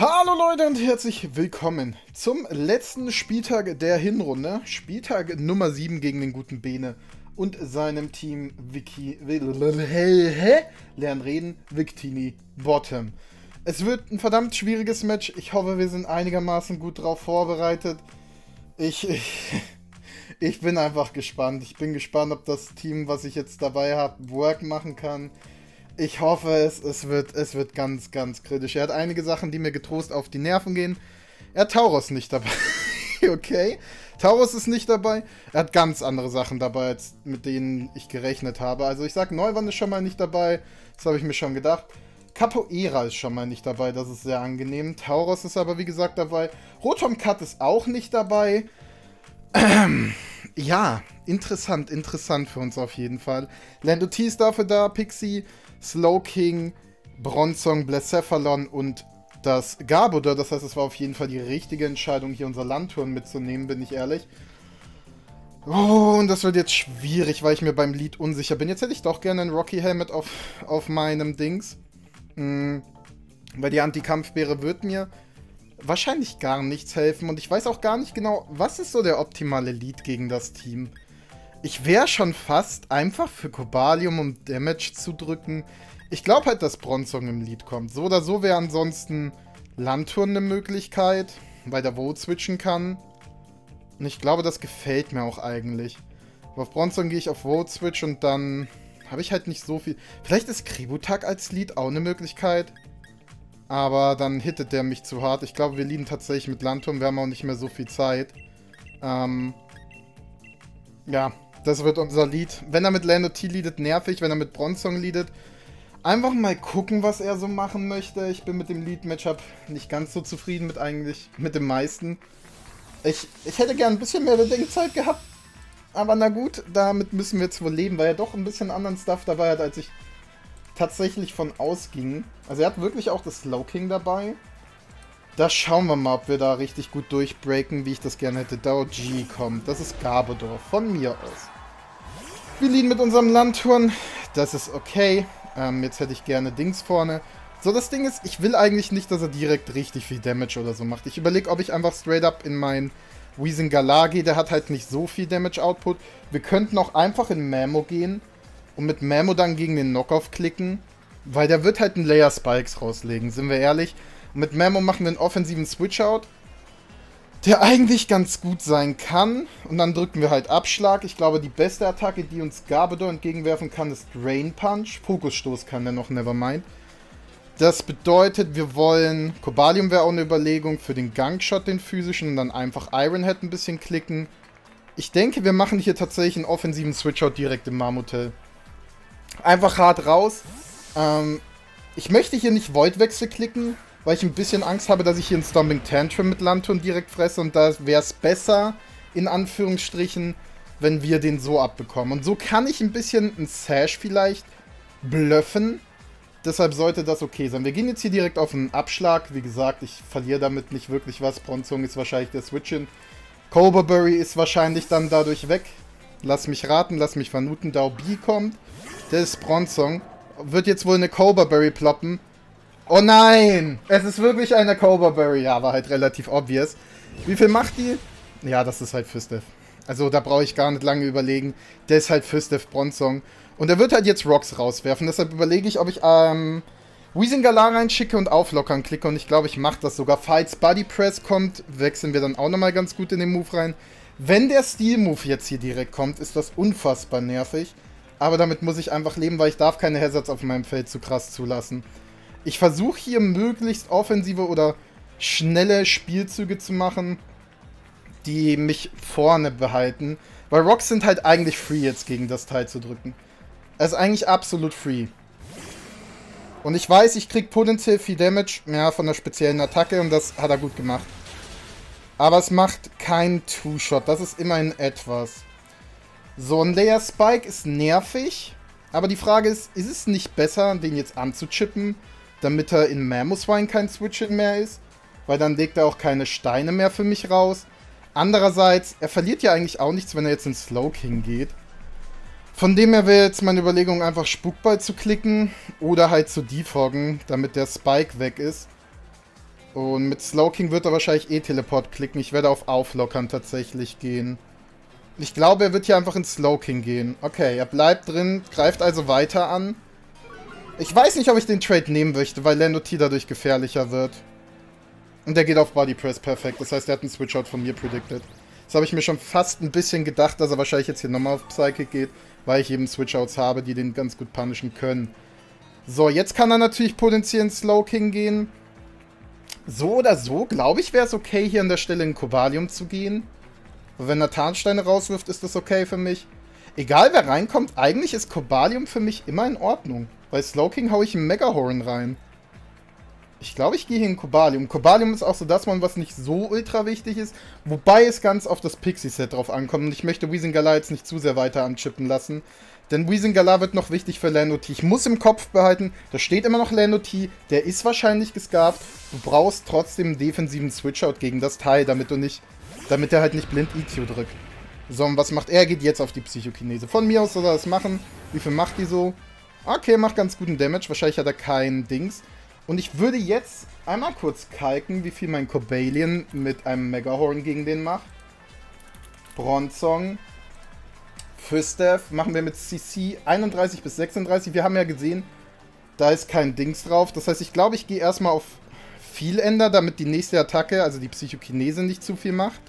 Hallo Leute und herzlich willkommen zum letzten Spieltag der Hinrunde. Spieltag Nummer 7 gegen den guten Bene und seinem Team. Hä? Lernen reden, Victini Bottom. Es wird ein verdammt schwieriges Match. Ich hoffe, wir sind einigermaßen gut darauf vorbereitet. Ich, ich, ich bin einfach gespannt. Ich bin gespannt, ob das Team, was ich jetzt dabei habe, Work machen kann. Ich hoffe es, es wird, es wird ganz, ganz kritisch. Er hat einige Sachen, die mir getrost auf die Nerven gehen. Er hat Tauros nicht dabei. okay. Tauros ist nicht dabei. Er hat ganz andere Sachen dabei, mit denen ich gerechnet habe. Also ich sag, Neuwand ist schon mal nicht dabei. Das habe ich mir schon gedacht. Capoeira ist schon mal nicht dabei, das ist sehr angenehm. Tauros ist aber wie gesagt dabei. Rotom Cut ist auch nicht dabei. Ähm, ja, interessant, interessant für uns auf jeden Fall. Lando T ist dafür da, Pixie. Slowking, Bronzong, Blacephalon und das Garbodor. Das heißt, es war auf jeden Fall die richtige Entscheidung, hier unser Landturm mitzunehmen, bin ich ehrlich. Oh, und das wird jetzt schwierig, weil ich mir beim Lied unsicher bin. Jetzt hätte ich doch gerne einen Rocky Helmet auf, auf meinem Dings. Hm, weil die Anti-Kampfbeere wird mir wahrscheinlich gar nichts helfen. Und ich weiß auch gar nicht genau, was ist so der optimale Lead gegen das Team. Ich wäre schon fast einfach für Kobalium, um Damage zu drücken. Ich glaube halt, dass Bronzong im Lead kommt. So oder so wäre ansonsten Landturn eine Möglichkeit, weil der Vote switchen kann. Und ich glaube, das gefällt mir auch eigentlich. Aber auf Bronzong gehe ich auf Vote Switch und dann habe ich halt nicht so viel. Vielleicht ist Kributak als Lead auch eine Möglichkeit. Aber dann hittet der mich zu hart. Ich glaube, wir lieben tatsächlich mit Landturm. Wir haben auch nicht mehr so viel Zeit. Ähm, ja, das wird unser Lied. Wenn er mit Lando T leadet, nervig. Wenn er mit Bronzong leadet, einfach mal gucken, was er so machen möchte. Ich bin mit dem Lead-Matchup nicht ganz so zufrieden mit eigentlich, mit dem meisten. Ich, ich hätte gern ein bisschen mehr Bedenkzeit gehabt. Aber na gut, damit müssen wir jetzt wohl leben, weil er doch ein bisschen anderen Stuff dabei hat, als ich tatsächlich von ausging. Also er hat wirklich auch das Slowking dabei. Da schauen wir mal, ob wir da richtig gut durchbreaken, wie ich das gerne hätte. Dao G kommt. Das ist Gabodor. Von mir aus. Wir liegen mit unserem Landturn. Das ist okay. Ähm, jetzt hätte ich gerne Dings vorne. So, das Ding ist, ich will eigentlich nicht, dass er direkt richtig viel Damage oder so macht. Ich überlege, ob ich einfach straight up in mein Weezing Galar gehe. Der hat halt nicht so viel Damage Output. Wir könnten auch einfach in Mamo gehen und mit Mamo dann gegen den Knockoff klicken. Weil der wird halt einen Layer Spikes rauslegen, sind wir ehrlich. Und mit Memo machen wir einen offensiven Switch-Out, der eigentlich ganz gut sein kann. Und dann drücken wir halt Abschlag. Ich glaube, die beste Attacke, die uns Garbodor entgegenwerfen kann, ist Drain Punch. Fokusstoß kann der noch, nevermind. Das bedeutet, wir wollen... Kobalium wäre auch eine Überlegung für den Gangshot, den physischen. Und dann einfach Ironhead ein bisschen klicken. Ich denke, wir machen hier tatsächlich einen offensiven Switch-Out direkt im Marmotel. Einfach hart raus. Ähm, ich möchte hier nicht Void-Wechsel klicken, weil ich ein bisschen Angst habe, dass ich hier einen Stomping Tantrum mit Lantern direkt fresse und da wäre es besser, in Anführungsstrichen, wenn wir den so abbekommen. Und so kann ich ein bisschen ein Sash vielleicht bluffen. Deshalb sollte das okay sein. Wir gehen jetzt hier direkt auf einen Abschlag. Wie gesagt, ich verliere damit nicht wirklich was. Bronzong ist wahrscheinlich der Switch-In. Colberberry ist wahrscheinlich dann dadurch weg. Lass mich raten, lass mich vermuten. Dao B kommt. Der ist Bronzong. Wird jetzt wohl eine Colberberry ploppen. Oh nein! Es ist wirklich eine Cobraberry. Ja, war halt relativ obvious. Wie viel macht die? Ja, das ist halt Fistef. Also da brauche ich gar nicht lange überlegen. Der ist halt Fistef Bronzong. Und er wird halt jetzt Rocks rauswerfen. Deshalb überlege ich, ob ich ähm, Weezing Galar reinschicke und auflockern klicke. Und ich glaube, ich mache das sogar. Falls Body Press kommt, wechseln wir dann auch nochmal ganz gut in den Move rein. Wenn der Steel-Move jetzt hier direkt kommt, ist das unfassbar nervig. Aber damit muss ich einfach leben, weil ich darf keine Hazards auf meinem Feld zu krass zulassen. Ich versuche hier möglichst offensive oder schnelle Spielzüge zu machen, die mich vorne behalten. Weil Rocks sind halt eigentlich free jetzt gegen das Teil zu drücken. Er ist eigentlich absolut free. Und ich weiß, ich krieg potenziell viel Damage ja, von der speziellen Attacke und das hat er gut gemacht. Aber es macht kein Two-Shot, das ist immerhin etwas. So, ein Layer Spike ist nervig, aber die Frage ist, ist es nicht besser, den jetzt anzuchippen damit er in Mammothwine kein Switch-In mehr ist, weil dann legt er auch keine Steine mehr für mich raus. Andererseits, er verliert ja eigentlich auch nichts, wenn er jetzt in Slow King geht. Von dem her wäre jetzt meine Überlegung, einfach Spukball zu klicken oder halt zu defoggen, damit der Spike weg ist. Und mit Slowking wird er wahrscheinlich eh Teleport klicken. Ich werde auf Auflockern tatsächlich gehen. Ich glaube, er wird hier einfach in Slowking gehen. Okay, er bleibt drin, greift also weiter an. Ich weiß nicht, ob ich den Trade nehmen möchte, weil Lando T dadurch gefährlicher wird. Und der geht auf Body Press perfekt. Das heißt, er hat einen Switch-Out von mir predicted. Das habe ich mir schon fast ein bisschen gedacht, dass er wahrscheinlich jetzt hier nochmal auf Psychic geht, weil ich eben Switch-Outs habe, die den ganz gut punishen können. So, jetzt kann er natürlich potenziell in Slow King gehen. So oder so, glaube ich, wäre es okay, hier an der Stelle in Kovalium zu gehen. Wenn er Tarnsteine rauswirft, ist das okay für mich. Egal wer reinkommt, eigentlich ist Kobalium für mich immer in Ordnung. Bei Slowking haue ich einen Megahorn rein. Ich glaube, ich gehe hier in Kobalium. Kobalium ist auch so das One, was nicht so ultra wichtig ist. Wobei es ganz auf das Pixie-Set drauf ankommt. Und ich möchte Weezingala jetzt nicht zu sehr weiter anchippen lassen. Denn Weezingala wird noch wichtig für Lando T. Ich muss im Kopf behalten, da steht immer noch Lando T. Der ist wahrscheinlich gescarft. Du brauchst trotzdem einen defensiven Switchout gegen das Teil, damit du nicht damit er halt nicht blind EQ drückt. So, und was macht er? Er geht jetzt auf die Psychokinese. Von mir aus soll er das machen. Wie viel macht die so? Okay, macht ganz guten Damage. Wahrscheinlich hat er kein Dings. Und ich würde jetzt einmal kurz kalken, wie viel mein Cobalion mit einem Megahorn gegen den macht. Bronzong. Füstev machen wir mit CC 31 bis 36. Wir haben ja gesehen, da ist kein Dings drauf. Das heißt, ich glaube, ich gehe erstmal auf viel Ender, damit die nächste Attacke, also die Psychokinese, nicht zu viel macht.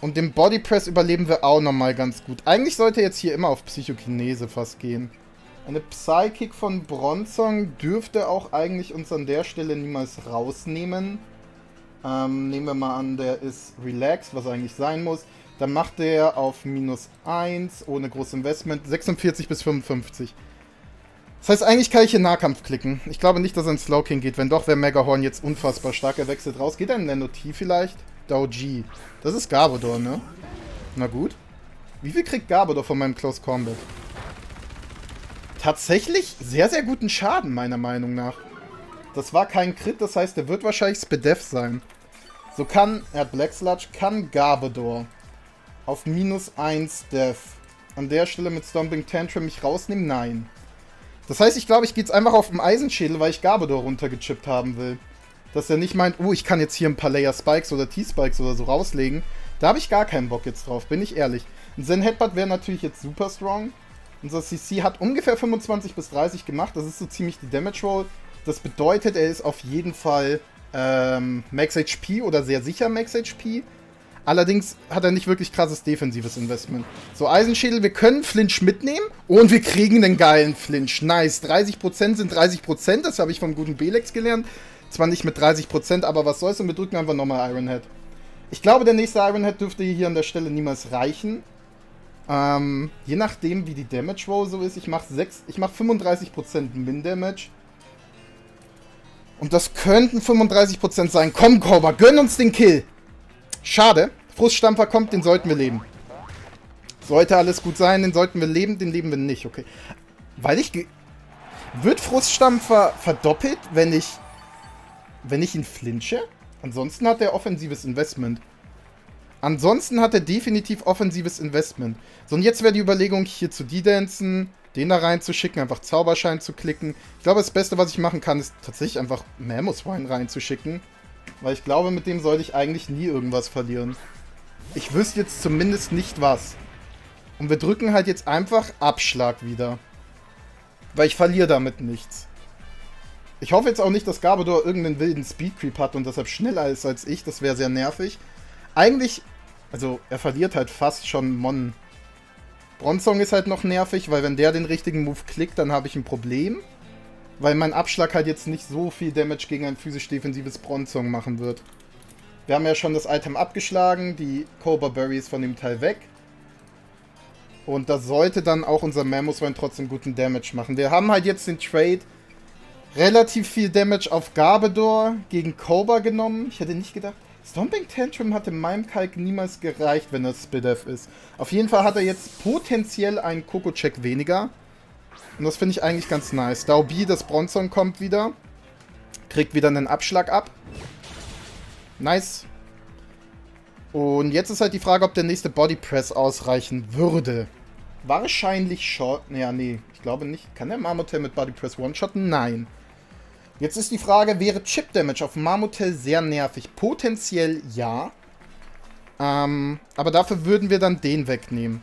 Und den Body Press überleben wir auch nochmal ganz gut. Eigentlich sollte jetzt hier immer auf Psychokinese fast gehen. Eine Psychic von Bronzong dürfte auch eigentlich uns an der Stelle niemals rausnehmen. Ähm, nehmen wir mal an, der ist relaxed, was eigentlich sein muss. Dann macht der auf minus 1, ohne großes Investment, 46 bis 55. Das heißt, eigentlich kann ich hier Nahkampf klicken. Ich glaube nicht, dass er in Slowking geht. Wenn doch, wäre Megahorn jetzt unfassbar stark. Er wechselt raus. Geht er in Nano T vielleicht? Dao G. Das ist Garbodor, ne? Na gut. Wie viel kriegt Garbodor von meinem Close Combat? Tatsächlich sehr, sehr guten Schaden, meiner Meinung nach. Das war kein Crit, das heißt, er wird wahrscheinlich Spedef sein. So kann, er hat Black Sludge, kann Garbodor auf minus 1 Death an der Stelle mit Stomping Tantrum mich rausnehmen? Nein. Das heißt, ich glaube, ich gehe jetzt einfach auf den Eisenschädel, weil ich Garbodor runtergechippt haben will dass er nicht meint, oh, ich kann jetzt hier ein paar Layer Spikes oder T-Spikes oder so rauslegen. Da habe ich gar keinen Bock jetzt drauf, bin ich ehrlich. Ein Zen Headbutt wäre natürlich jetzt super strong. Unser CC hat ungefähr 25 bis 30 gemacht. Das ist so ziemlich die Damage Roll. Das bedeutet, er ist auf jeden Fall ähm, Max HP oder sehr sicher Max HP. Allerdings hat er nicht wirklich krasses defensives Investment. So, Eisenschädel, wir können Flinch mitnehmen und wir kriegen den geilen Flinch. Nice. 30% sind 30%, das habe ich vom guten Belex gelernt. Zwar nicht mit 30%, aber was soll's und wir drücken einfach nochmal Ironhead. Ich glaube, der nächste Ironhead dürfte hier an der Stelle niemals reichen. Ähm, je nachdem, wie die Damage Roll so ist, ich mache mach 35% Min-Damage. Und das könnten 35% sein. Komm, Cobra, gönn uns den Kill. Schade. Fruststampfer kommt, den sollten wir leben. Sollte alles gut sein, den sollten wir leben, den leben wir nicht, okay. Weil ich... Wird Fruststampfer verdoppelt, wenn ich wenn ich ihn flinche. Ansonsten hat er offensives Investment. Ansonsten hat er definitiv offensives Investment. So, und jetzt wäre die Überlegung, hier zu D-Dancen, den da reinzuschicken, einfach Zauberschein zu klicken. Ich glaube, das Beste, was ich machen kann, ist tatsächlich einfach Mammoth-Wine reinzuschicken. Weil ich glaube, mit dem sollte ich eigentlich nie irgendwas verlieren. Ich wüsste jetzt zumindest nicht was. Und wir drücken halt jetzt einfach Abschlag wieder. Weil ich verliere damit nichts. Ich hoffe jetzt auch nicht, dass Gabador irgendeinen wilden Speedcreep hat und deshalb schneller ist als ich. Das wäre sehr nervig. Eigentlich, also er verliert halt fast schon Mon. Bronzong ist halt noch nervig, weil wenn der den richtigen Move klickt, dann habe ich ein Problem. Weil mein Abschlag halt jetzt nicht so viel Damage gegen ein physisch-defensives Bronzong machen wird. Wir haben ja schon das Item abgeschlagen, die Cobra Berries von dem Teil weg. Und da sollte dann auch unser Mammoth trotzdem guten Damage machen. Wir haben halt jetzt den Trade relativ viel Damage auf Garbodor gegen Cobra genommen. Ich hätte nicht gedacht. Stomping Tantrum hat in meinem Kalk niemals gereicht, wenn das Spidef ist. Auf jeden Fall hat er jetzt potenziell einen Coco-Check weniger. Und das finde ich eigentlich ganz nice. Daubi, das Bronzon kommt wieder. Kriegt wieder einen Abschlag ab. Nice. Und jetzt ist halt die Frage, ob der nächste Body Press ausreichen würde. Wahrscheinlich Short. Ja, nee, ich glaube nicht. Kann der Marmotel mit Body Press one-shotten? Nein. Jetzt ist die Frage, wäre Chip Damage auf Marmotel sehr nervig? Potenziell ja. Ähm, aber dafür würden wir dann den wegnehmen.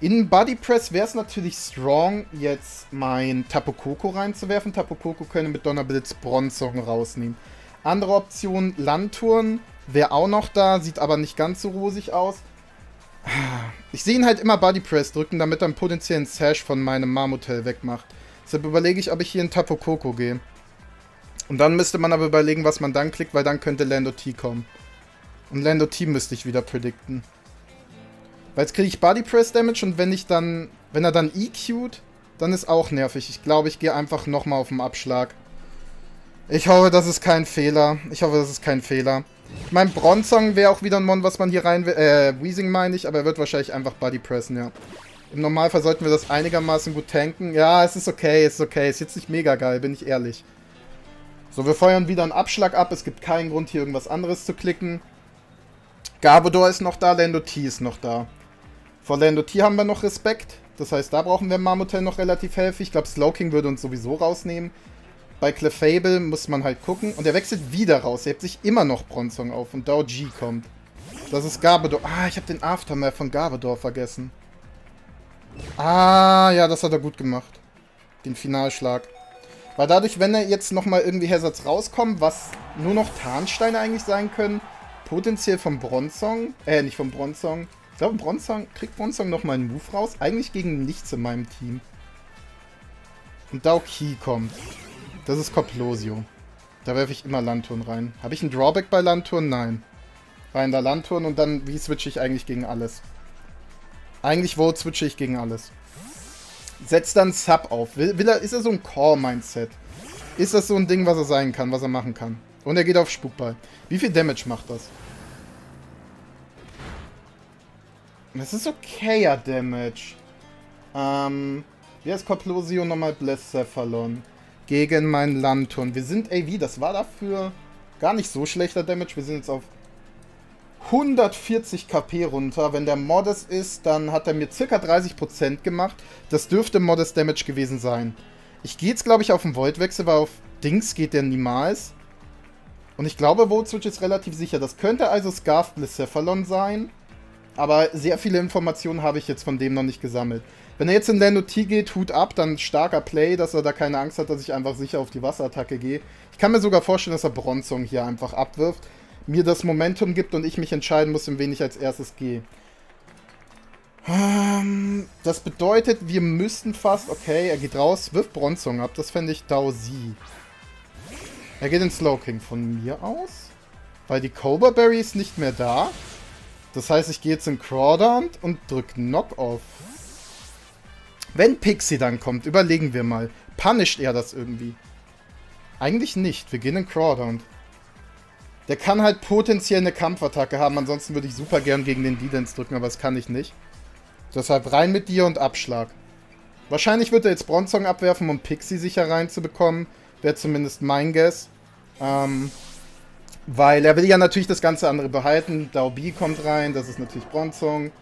In Body Press wäre es natürlich strong, jetzt mein Tapokoko reinzuwerfen. Tapokoko könne mit Donnerblitz Bronzong rausnehmen. Andere Option, Landturn wäre auch noch da, sieht aber nicht ganz so rosig aus. Ich sehe ihn halt immer Body Press drücken, damit er einen potenziellen Sash von meinem Marmotel wegmacht. Deshalb überlege ich, ob ich hier in Tapokoko gehe. Und dann müsste man aber überlegen, was man dann klickt, weil dann könnte Lando T kommen. Und Lando T müsste ich wieder predikten. Weil jetzt kriege ich Body Press Damage und wenn ich dann, wenn er dann EQt, dann ist auch nervig. Ich glaube, ich gehe einfach nochmal auf den Abschlag. Ich hoffe, das ist kein Fehler. Ich hoffe, das ist kein Fehler. Ich meine, Bronzong wäre auch wieder ein Mon, was man hier rein will. Äh, Weezing meine ich, aber er wird wahrscheinlich einfach Body pressen, ja. Im Normalfall sollten wir das einigermaßen gut tanken. Ja, es ist okay, es ist okay. Ist jetzt nicht mega geil, bin ich ehrlich. So, wir feuern wieder einen Abschlag ab. Es gibt keinen Grund, hier irgendwas anderes zu klicken. Gabodor ist noch da, Lando T ist noch da. Vor Lando T haben wir noch Respekt. Das heißt, da brauchen wir Marmotel noch relativ helfig. Ich glaube, Slowking würde uns sowieso rausnehmen. Bei Clefable muss man halt gucken. Und er wechselt wieder raus. Er hebt sich immer noch Bronzong auf. Und Dao G kommt. Das ist Gabodor. Ah, ich habe den Aftermath von Gabodor vergessen. Ah, ja, das hat er gut gemacht. Den Finalschlag. Weil dadurch, wenn er jetzt nochmal irgendwie Hazards rauskommt, was nur noch Tarnsteine eigentlich sein können, potenziell vom Bronzong, äh, nicht vom Bronzong, ich glaube, Bronzong, kriegt Bronzong nochmal einen Move raus. Eigentlich gegen nichts in meinem Team. Und Daoki kommt. Das ist Koplosio. Da werfe ich immer Landturn rein. Habe ich einen Drawback bei Landturn? Nein. Rein da Landturn und dann, wie switche ich eigentlich gegen alles? Eigentlich, wo switche ich gegen alles? Setzt dann Sub auf. Will, will er, ist er so ein Core-Mindset? Ist das so ein Ding, was er sein kann, was er machen kann? Und er geht auf Spukball. Wie viel Damage macht das? Das ist okayer Damage. Ähm, wie heißt Koplosio nochmal Bless Cephalon? Gegen meinen Landturn. Wir sind AV, das war dafür gar nicht so schlechter Damage. Wir sind jetzt auf 140 KP runter. Wenn der Modest ist, dann hat er mir circa 30% gemacht. Das dürfte Modest Damage gewesen sein. Ich gehe jetzt, glaube ich, auf den Void-Wechsel, weil auf Dings geht der niemals. Und ich glaube, Volt Switch ist relativ sicher. Das könnte also Scarf Bliss Cephalon sein. Aber sehr viele Informationen habe ich jetzt von dem noch nicht gesammelt. Wenn er jetzt in Lando T geht, Hut ab, dann starker Play, dass er da keine Angst hat, dass ich einfach sicher auf die Wasserattacke gehe. Ich kann mir sogar vorstellen, dass er Bronzong hier einfach abwirft, mir das Momentum gibt und ich mich entscheiden muss, in wen ich als erstes gehe. Ähm, das bedeutet, wir müssten fast... Okay, er geht raus, wirft Bronzong ab. Das fände ich Dao Sie. Er geht in Slowking von mir aus. Weil die Cobra Berry ist nicht mehr da. Das heißt, ich gehe jetzt in Crawdant und drücke Knock-Off. Wenn Pixie dann kommt, überlegen wir mal. Punisht er das irgendwie? Eigentlich nicht. Wir gehen in Crawdant. Der kann halt potenziell eine Kampfattacke haben. Ansonsten würde ich super gern gegen den D-Dance drücken, aber das kann ich nicht. Deshalb rein mit dir und Abschlag. Wahrscheinlich wird er jetzt Bronzong abwerfen, um Pixie sicher reinzubekommen. Wäre zumindest mein Guess. Ähm, weil er will ja natürlich das ganze andere behalten. Daobi kommt rein, das ist natürlich Bronzong.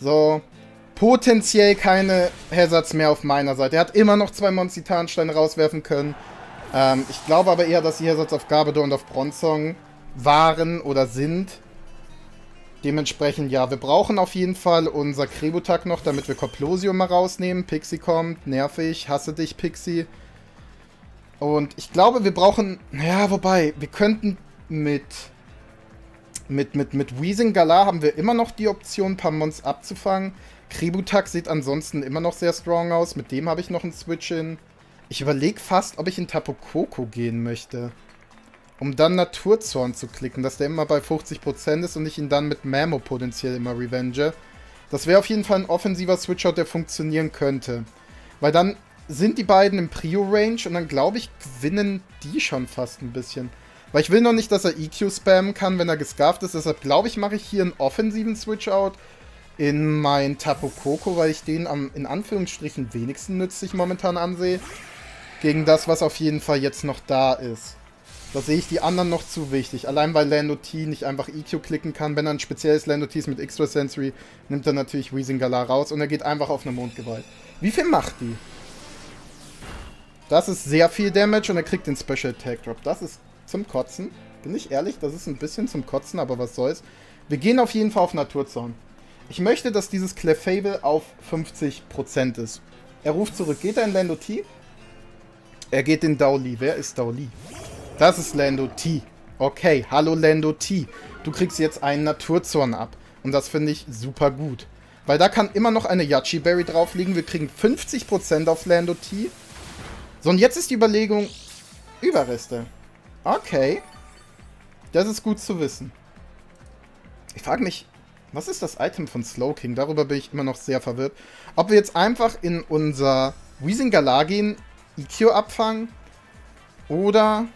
So. Potenziell keine Hazards mehr auf meiner Seite. Er hat immer noch zwei Monstitansteine rauswerfen können. Ähm, ich glaube aber eher, dass die Hazards auf Gabedor und auf Bronzong waren oder sind. Dementsprechend, ja, wir brauchen auf jeden Fall unser Krebutak noch, damit wir Koplosium mal rausnehmen. Pixie kommt, nervig, hasse dich, Pixie. Und ich glaube, wir brauchen, ja, wobei, wir könnten mit mit, mit, mit Weezing Galar haben wir immer noch die Option, ein paar Mons abzufangen. Kributak sieht ansonsten immer noch sehr strong aus. Mit dem habe ich noch einen Switch in. Ich überlege fast, ob ich in Tapokoko gehen möchte. Um dann Naturzorn zu klicken, dass der immer bei 50% ist und ich ihn dann mit Mamo potenziell immer revenge. Das wäre auf jeden Fall ein offensiver Switchout, der funktionieren könnte. Weil dann sind die beiden im Prio-Range und dann glaube ich, gewinnen die schon fast ein bisschen. Weil ich will noch nicht, dass er EQ spammen kann, wenn er gescarft ist. Deshalb glaube ich, mache ich hier einen offensiven Switch-Out in mein Tapu Koko, weil ich den am, in Anführungsstrichen wenigsten nützlich momentan ansehe. Gegen das, was auf jeden Fall jetzt noch da ist. Da sehe ich die anderen noch zu wichtig. Allein weil Lando T nicht einfach EQ klicken kann. Wenn er ein spezielles Lando T ist mit Extra Sensory, nimmt er natürlich Weezing Galar raus und er geht einfach auf eine Mondgewalt. Wie viel macht die? Das ist sehr viel Damage und er kriegt den Special Attack Drop. Das ist zum Kotzen. Bin ich ehrlich, das ist ein bisschen zum Kotzen, aber was soll's. Wir gehen auf jeden Fall auf Naturzorn. Ich möchte, dass dieses Clefable auf 50% ist. Er ruft zurück. Geht er in Lando T? Er geht in Dauli. Wer ist Dauli? Das ist Lando T. Okay, hallo Lando T. Du kriegst jetzt einen Naturzorn ab. Und das finde ich super gut. Weil da kann immer noch eine Yachi Berry drauf liegen. Wir kriegen 50% auf Lando T. So, und jetzt ist die Überlegung, Überreste. Okay. Das ist gut zu wissen. Ich frage mich, was ist das Item von Slowking? Darüber bin ich immer noch sehr verwirrt. Ob wir jetzt einfach in unser Weezing Galar EQ abfangen oder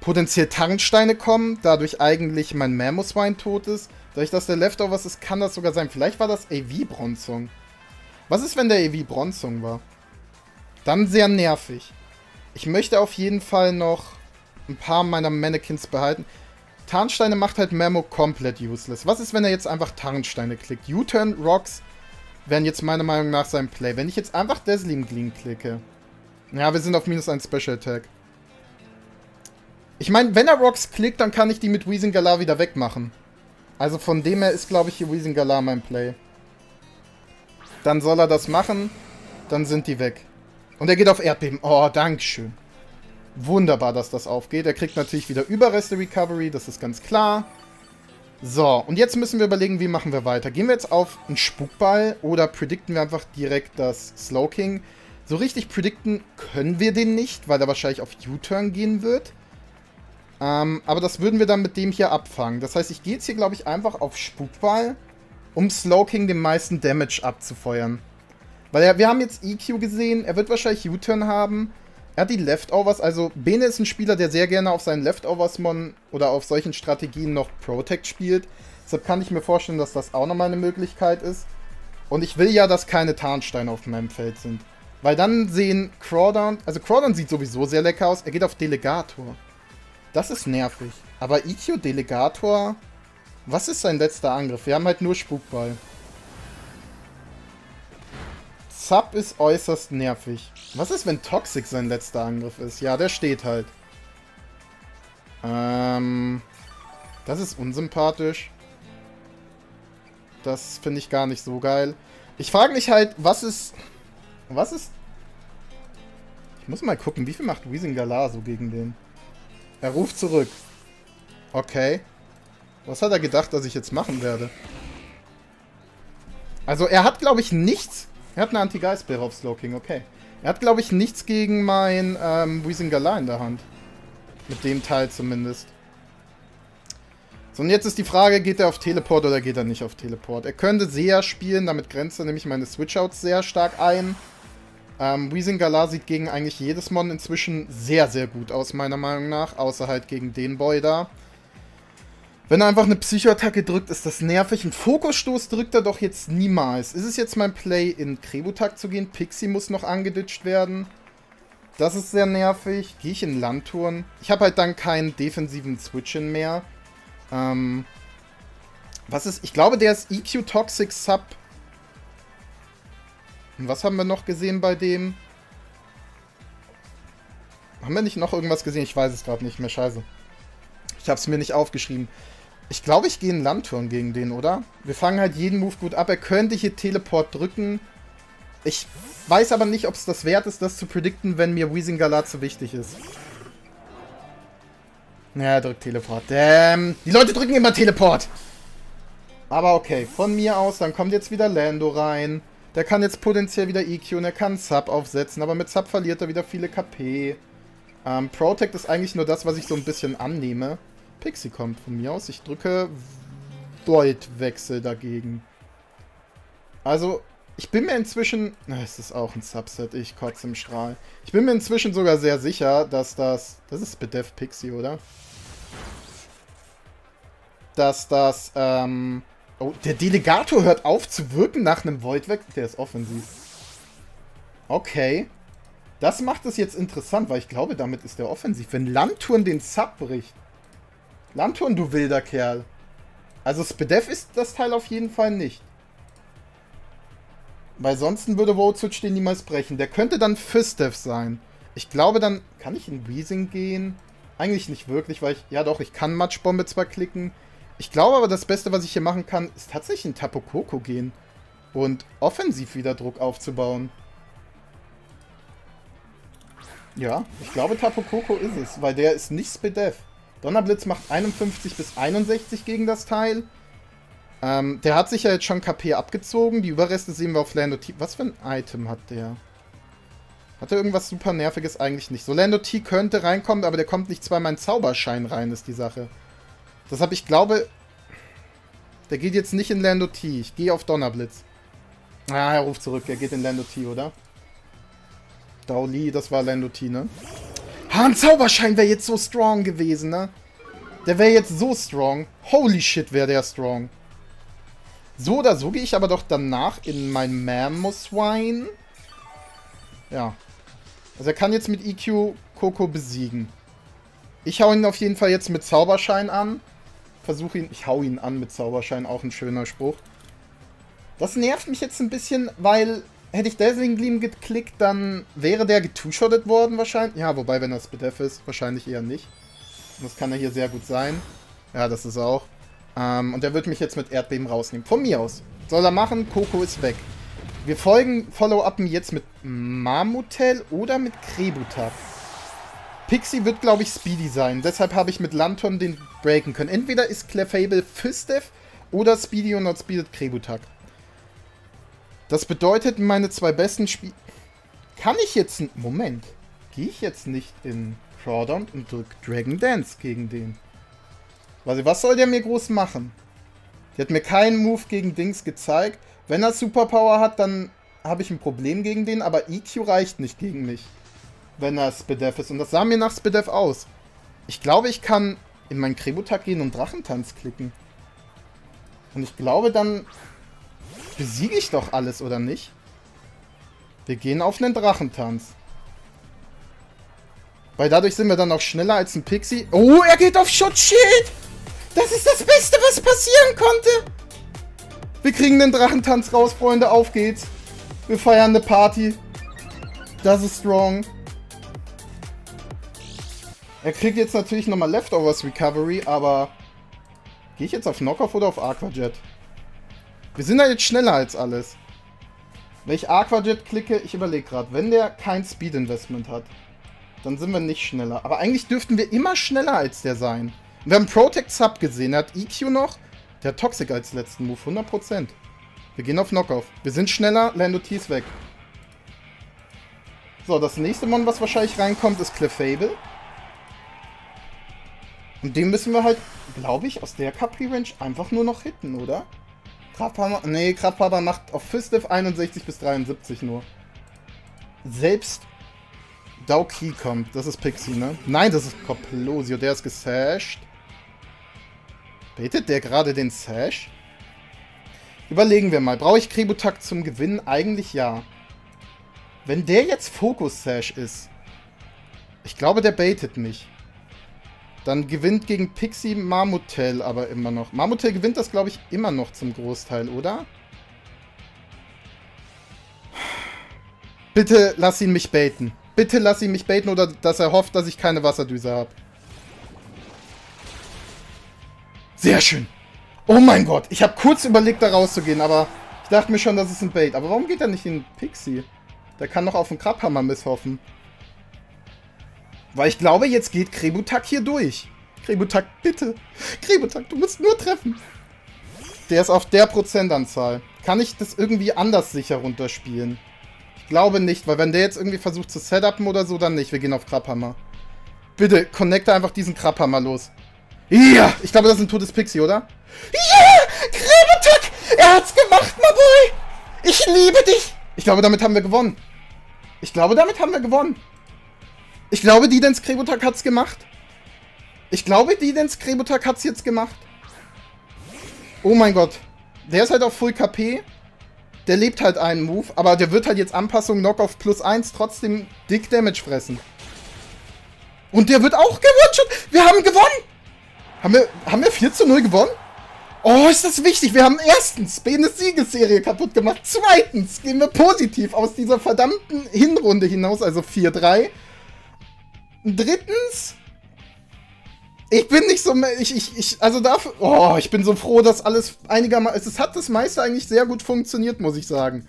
potenziell Tarnsteine kommen, dadurch eigentlich mein Mammoth-Wein tot ist. Dadurch, dass der Leftovers ist, kann das sogar sein. Vielleicht war das AV-Bronzung. Was ist, wenn der AV-Bronzung war? Dann sehr nervig. Ich möchte auf jeden Fall noch ein paar meiner Mannequins behalten. Tarnsteine macht halt Memo komplett useless. Was ist, wenn er jetzt einfach Tarnsteine klickt? U-Turn, Rocks wären jetzt meiner Meinung nach sein Play. Wenn ich jetzt einfach Deslim Gleam klicke. Ja, wir sind auf minus 1 Special Attack. Ich meine, wenn er Rocks klickt, dann kann ich die mit Weezing Galar wieder wegmachen. Also von dem her ist, glaube ich, hier Weezing Galar mein Play. Dann soll er das machen. Dann sind die weg. Und er geht auf Erdbeben. Oh, Dankeschön. Wunderbar, dass das aufgeht. Er kriegt natürlich wieder Überreste Recovery, das ist ganz klar. So, und jetzt müssen wir überlegen, wie machen wir weiter. Gehen wir jetzt auf einen Spukball oder predikten wir einfach direkt das Slowking? So richtig predikten können wir den nicht, weil er wahrscheinlich auf U-Turn gehen wird. Ähm, aber das würden wir dann mit dem hier abfangen. Das heißt, ich gehe jetzt hier, glaube ich, einfach auf Spukball, um Slowking den meisten Damage abzufeuern. Weil er, wir haben jetzt EQ gesehen, er wird wahrscheinlich U-Turn haben. Er hat die Leftovers, also Bene ist ein Spieler, der sehr gerne auf seinen Leftovers-Mon oder auf solchen Strategien noch Protect spielt. Deshalb kann ich mir vorstellen, dass das auch nochmal eine Möglichkeit ist. Und ich will ja, dass keine Tarnsteine auf meinem Feld sind. Weil dann sehen Crawdon, also Crawdon sieht sowieso sehr lecker aus, er geht auf Delegator. Das ist nervig. Aber EQ Delegator, was ist sein letzter Angriff? Wir haben halt nur Spukball. Sub ist äußerst nervig. Was ist, wenn Toxic sein letzter Angriff ist? Ja, der steht halt. Ähm, das ist unsympathisch. Das finde ich gar nicht so geil. Ich frage mich halt, was ist... Was ist... Ich muss mal gucken, wie viel macht Weezing Galar so gegen den? Er ruft zurück. Okay. Was hat er gedacht, dass ich jetzt machen werde? Also er hat, glaube ich, nichts er hat eine Anti-Geistbeere auf Slowking, okay. Er hat, glaube ich, nichts gegen mein ähm, Wiesingala in der Hand. Mit dem Teil zumindest. So, und jetzt ist die Frage, geht er auf Teleport oder geht er nicht auf Teleport? Er könnte sehr spielen, damit grenzt er nämlich meine Switch-Outs sehr stark ein. Ähm, Wiesingala sieht gegen eigentlich jedes Mon inzwischen sehr, sehr gut aus, meiner Meinung nach. Außer halt gegen den Boy da. Wenn er einfach eine Psychoattacke drückt, ist das nervig. Ein Fokusstoß drückt er doch jetzt niemals. Ist es jetzt mein Play, in Krebutak zu gehen? Pixie muss noch angeditscht werden. Das ist sehr nervig. Gehe ich in Landtouren? Ich habe halt dann keinen defensiven Switch-In mehr. Ähm, was ist... Ich glaube, der ist EQ Toxic Sub. Und was haben wir noch gesehen bei dem? Haben wir nicht noch irgendwas gesehen? Ich weiß es gerade nicht mehr. Scheiße. Ich habe es mir nicht aufgeschrieben. Ich glaube, ich gehe in Landturm gegen den, oder? Wir fangen halt jeden Move gut ab. Er könnte hier Teleport drücken. Ich weiß aber nicht, ob es das wert ist, das zu predikten, wenn mir Weezing Galar zu wichtig ist. Ja, er drückt Teleport. Damn. Die Leute drücken immer Teleport. Aber okay, von mir aus, dann kommt jetzt wieder Lando rein. Der kann jetzt potenziell wieder EQ und er kann Sub aufsetzen, aber mit Sub verliert er wieder viele KP. Ähm, Protect ist eigentlich nur das, was ich so ein bisschen annehme. Pixie kommt von mir aus. Ich drücke Void-Wechsel dagegen. Also, ich bin mir inzwischen... Na, es ist auch ein Subset, ich kotze im Strahl. Ich bin mir inzwischen sogar sehr sicher, dass das... Das ist Bedef Pixie, oder? Dass das, ähm... Oh, der Delegator hört auf zu wirken nach einem Void-Wechsel. Der ist offensiv. Okay. Das macht es jetzt interessant, weil ich glaube, damit ist der offensiv. Wenn Landturn den Sub bricht, Lanturn, du wilder Kerl. Also Spedev ist das Teil auf jeden Fall nicht. Weil sonst würde Switch den niemals brechen. Der könnte dann Fistev sein. Ich glaube, dann kann ich in Weezing gehen. Eigentlich nicht wirklich, weil ich... Ja doch, ich kann Matschbombe zwar klicken. Ich glaube aber, das Beste, was ich hier machen kann, ist tatsächlich in Tapokoko gehen. Und offensiv wieder Druck aufzubauen. Ja, ich glaube Tapokoko ist es, weil der ist nicht Spidef. Donnerblitz macht 51 bis 61 gegen das Teil. Ähm, der hat sich ja jetzt schon KP abgezogen. Die Überreste sehen wir auf Lando T. Was für ein Item hat der? Hat er irgendwas super Nerviges? Eigentlich nicht. So, Lando T könnte reinkommen, aber der kommt nicht zweimal in Zauberschein rein, ist die Sache. Deshalb, ich glaube, der geht jetzt nicht in Lando T. Ich gehe auf Donnerblitz. Ah, er ruft zurück. Er geht in Lando T, oder? Dauli, das war Lando T, ne? Ha, ein Zauberschein wäre jetzt so strong gewesen, ne? Der wäre jetzt so strong. Holy shit, wäre der strong. So oder so gehe ich aber doch danach in mein Mammoth-Swine. Ja. Also er kann jetzt mit EQ Coco besiegen. Ich hau ihn auf jeden Fall jetzt mit Zauberschein an. Versuche ihn... Ich hau ihn an mit Zauberschein, auch ein schöner Spruch. Das nervt mich jetzt ein bisschen, weil hätte ich Dazzling Gleam geklickt, dann wäre der getushottet worden wahrscheinlich. Ja, wobei, wenn das Bedef ist, wahrscheinlich eher nicht. Das kann er hier sehr gut sein. Ja, das ist auch. Ähm, und der wird mich jetzt mit Erdbeben rausnehmen. Von mir aus. Soll er machen, Coco ist weg. Wir folgen Follow-Upen jetzt mit Marmutel oder mit Krebutak. Pixie wird, glaube ich, Speedy sein. Deshalb habe ich mit Lanton den breaken können. Entweder ist Clefable Fistev oder Speedy und outspeedet Krebutak. Das bedeutet, meine zwei besten Spiele... Kann ich jetzt... Moment. Gehe ich jetzt nicht in Crawdown und drück Dragon Dance gegen den? Was soll der mir groß machen? Der hat mir keinen Move gegen Dings gezeigt. Wenn er Superpower hat, dann habe ich ein Problem gegen den, aber EQ reicht nicht gegen mich. Wenn er Spedef ist. Und das sah mir nach Spedef aus. Ich glaube, ich kann in meinen Krebutak gehen und Drachentanz klicken. Und ich glaube, dann besiege ich doch alles, oder nicht? Wir gehen auf einen Drachentanz. Weil dadurch sind wir dann auch schneller als ein Pixie. Oh, er geht auf Schutzschild! Das ist das Beste, was passieren konnte! Wir kriegen den Drachentanz raus, Freunde. Auf geht's. Wir feiern eine Party. Das ist strong. Er kriegt jetzt natürlich nochmal Leftovers Recovery, aber... Gehe ich jetzt auf Knockoff oder auf Aquajet? Wir sind da jetzt schneller als alles. Wenn ich Aquajet klicke, ich überlege gerade, wenn der kein Speed Investment hat, dann sind wir nicht schneller. Aber eigentlich dürften wir immer schneller als der sein. Wir haben Protect Sub gesehen, er hat EQ noch, der hat Toxic als letzten Move, 100%. Wir gehen auf Knockoff. Wir sind schneller, Lando T ist weg. So, das nächste Mon, was wahrscheinlich reinkommt, ist Clefable. Und den müssen wir halt, glaube ich, aus der Capri-Range einfach nur noch hitten, oder? Krafthammer, nee, Krafthammer macht auf Fistiff 61 bis 73 nur. Selbst Dauki kommt. Das ist Pixie, ne? Nein, das ist Coplosio. Der ist gesashed. Betet der gerade den Sash? Überlegen wir mal. Brauche ich Kributak zum Gewinnen? Eigentlich ja. Wenn der jetzt Fokus Sash ist, ich glaube, der baitet mich. Dann gewinnt gegen Pixie Marmutel aber immer noch. Marmutel gewinnt das, glaube ich, immer noch zum Großteil, oder? Bitte lass ihn mich baiten. Bitte lass ihn mich baiten oder dass er hofft, dass ich keine Wasserdüse habe. Sehr schön. Oh mein Gott. Ich habe kurz überlegt, da rauszugehen, aber ich dachte mir schon, das ist ein Bait. Aber warum geht er nicht in Pixie? Der kann doch auf den Krabhammer misshoffen. Weil ich glaube, jetzt geht Krebutak hier durch. Krebutak, bitte. Krebutak, du musst nur treffen. Der ist auf der Prozentanzahl. Kann ich das irgendwie anders sicher runterspielen? Ich glaube nicht, weil wenn der jetzt irgendwie versucht zu setupen oder so, dann nicht. Wir gehen auf Krabhammer. Bitte, connecte einfach diesen Krabhammer los. Ja, ich glaube, das ist ein totes Pixie, oder? Ja, yeah! Krebutak! Er hat's gemacht, my boy! Ich liebe dich! Ich glaube, damit haben wir gewonnen. Ich glaube, damit haben wir gewonnen. Ich glaube, Didens Krebotak hat's gemacht. Ich glaube, Didens Krebotak hat's jetzt gemacht. Oh mein Gott. Der ist halt auf Full KP. Der lebt halt einen Move, aber der wird halt jetzt Anpassung Knock auf plus 1 trotzdem dick Damage fressen. Und der wird auch gewonnen. Wir haben gewonnen. Haben wir, haben wir 4 zu 0 gewonnen? Oh, ist das wichtig. Wir haben erstens Benes Siegesserie kaputt gemacht. Zweitens gehen wir positiv aus dieser verdammten Hinrunde hinaus, also 4-3. Drittens, ich bin nicht so, ich, ich, ich, also dafür, oh, ich bin so froh, dass alles einigermaßen, es hat das meiste eigentlich sehr gut funktioniert, muss ich sagen.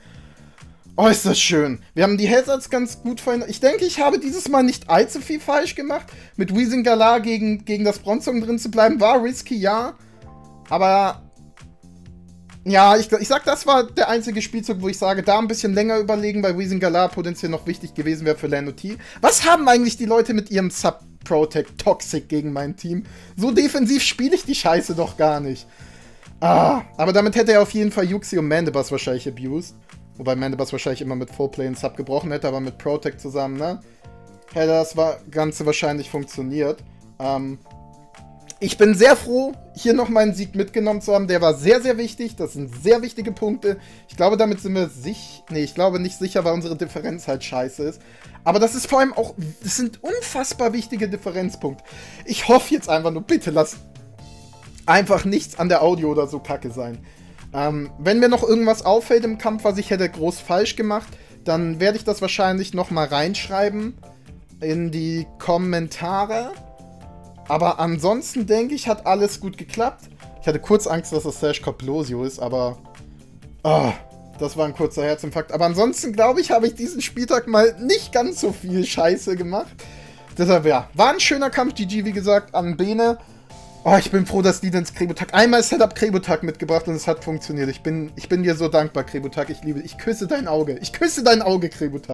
Oh, ist das schön. Wir haben die Hazards ganz gut verhindert. Ich denke, ich habe dieses Mal nicht allzu viel falsch gemacht. Mit Weezing Galar gegen, gegen das Bronzong drin zu bleiben, war risky, ja. Aber ja, ich, ich sag, das war der einzige Spielzug, wo ich sage, da ein bisschen länger überlegen, weil Weezing Galar potenziell noch wichtig gewesen wäre für Lando T. Was haben eigentlich die Leute mit ihrem Sub-Protect Toxic gegen mein Team? So defensiv spiele ich die Scheiße doch gar nicht. Ah, aber damit hätte er auf jeden Fall Yuxi und Mandibus wahrscheinlich abused. Wobei Mandibus wahrscheinlich immer mit Fullplay und Sub gebrochen hätte, aber mit Protect zusammen, ne? Hätte das Ganze wahrscheinlich funktioniert. Ähm, ich bin sehr froh, hier noch meinen Sieg mitgenommen zu haben. Der war sehr, sehr wichtig. Das sind sehr wichtige Punkte. Ich glaube, damit sind wir sicher. Nee, ich glaube nicht sicher, weil unsere Differenz halt scheiße ist. Aber das ist vor allem auch. Das sind unfassbar wichtige Differenzpunkte. Ich hoffe jetzt einfach nur, bitte lass einfach nichts an der Audio oder so kacke sein. Ähm, wenn mir noch irgendwas auffällt im Kampf, was ich hätte groß falsch gemacht, dann werde ich das wahrscheinlich nochmal reinschreiben in die Kommentare. Aber ansonsten denke ich, hat alles gut geklappt. Ich hatte kurz Angst, dass das Sash Coplosio ist, aber. Oh, das war ein kurzer Herzinfarkt. Aber ansonsten glaube ich, habe ich diesen Spieltag mal nicht ganz so viel Scheiße gemacht. Deshalb, ja, war ein schöner Kampf. GG, wie gesagt, an Bene. Oh, ich bin froh, dass die ins Krebotag einmal Setup Krebotag mitgebracht und es hat funktioniert. Ich bin, ich bin dir so dankbar, Krebotag. Ich liebe, ich küsse dein Auge. Ich küsse dein Auge, Krebotag.